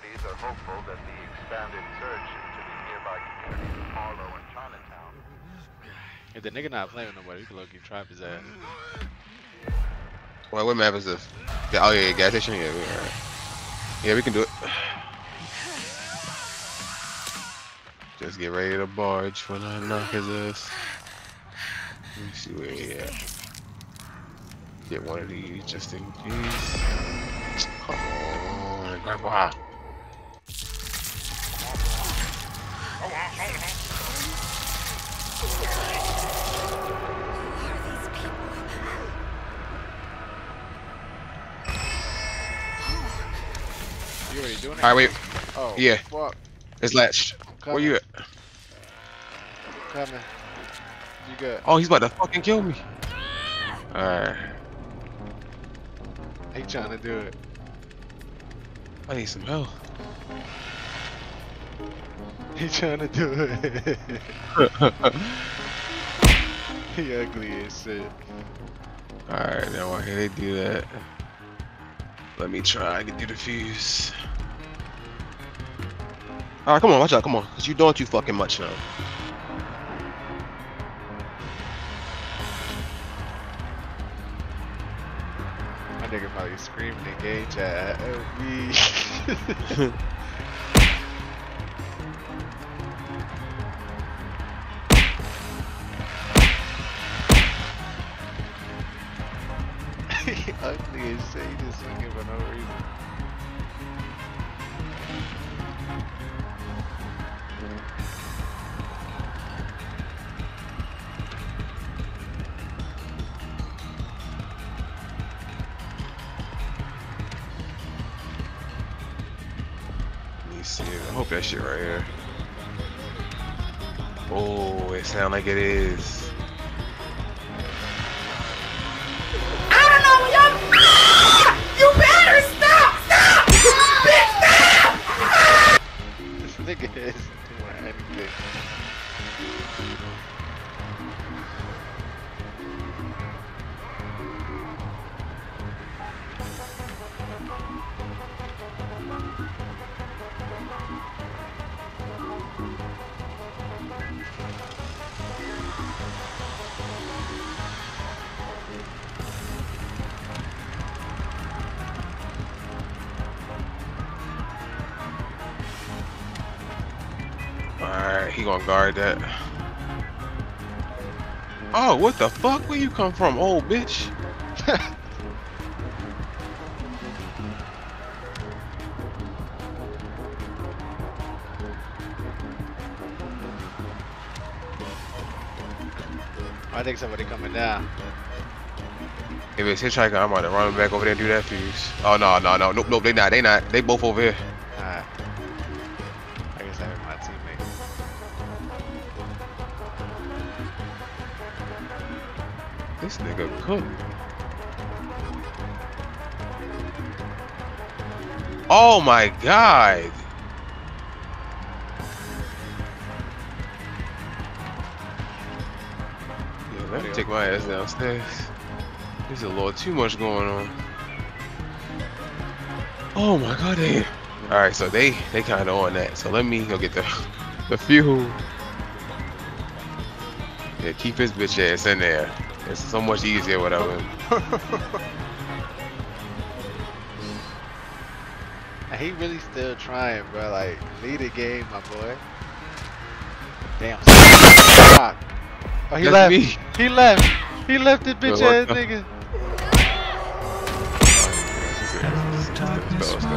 authorities are hopeful that the expanded search into the nearby communities of Harlow and Chinatown If the nigga not playing with nobody, we can low-key trap his ass. Well, what map is this? Yeah, oh yeah, yeah, gas station. Yeah, we, alright. Yeah, we can do it. Just get ready to barge when I knock his ass. Let me see where he at. Get one of these just in case. Come on, grandpa. You already doing it? Alright, wait. Oh, Yeah. Fuck. It's latched. Where you at? Coming. You good? Oh, he's about to fucking kill me. Alright. He trying to do it. I need some help. He trying to do it. he ugly as shit. Alright, now why can't they do that? Let me try to do the fuse. Alright, come on, watch out, come on. Cause you doing too fucking much now. My nigga probably screaming chat. Help me. Ugly as shit. He just for no reason. That shit right here. Oh, it sound like it is. Stop! Bitch, stop! This nigga Alright, he gonna guard that. Oh, what the fuck? Where you come from, old bitch? I think somebody coming down. If it's hitchhiker, I'm gonna run back over there and do that fuse. Oh no, no, no, nope, nope, they not, they not. They both over here. This nigga cooked. Oh my god! Yeah, let me take my ass downstairs. There's a little too much going on. Oh my god, they. Alright, so they they kinda on that. So let me go get the the fuel. Yeah, keep his bitch ass in there. It's so much easier without him. He really still trying, bro. Like, lead the game, my boy. Damn. Oh, he That's left. me. He left. He left the bitch ass nigga. Let's go, let's go.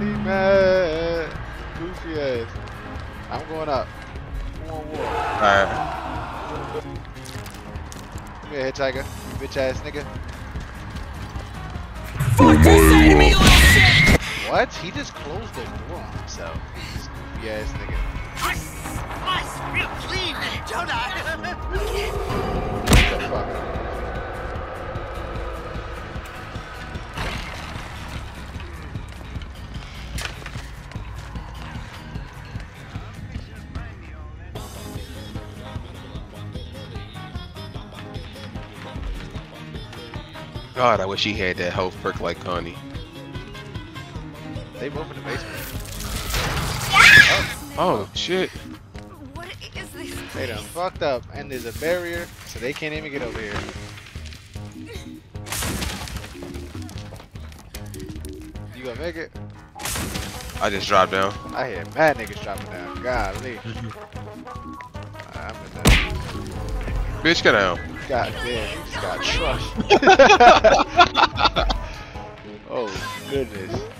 He mad. Goofy ass. I'm going up. Come on, war. Alright. Come here, hitchhiker. You bitch ass nigga. What? He just closed the door on himself. This goofy ass nigga. Real clean, don't God, I wish he had that health perk like Connie. They both in the basement. Oh, oh shit. What is this They done fucked up, and there's a barrier, so they can't even get over here. You gonna make it? I just dropped down. I hear mad niggas dropping down. Golly. I'm in that. Bitch, get down. God damn, He just got trust. oh, goodness.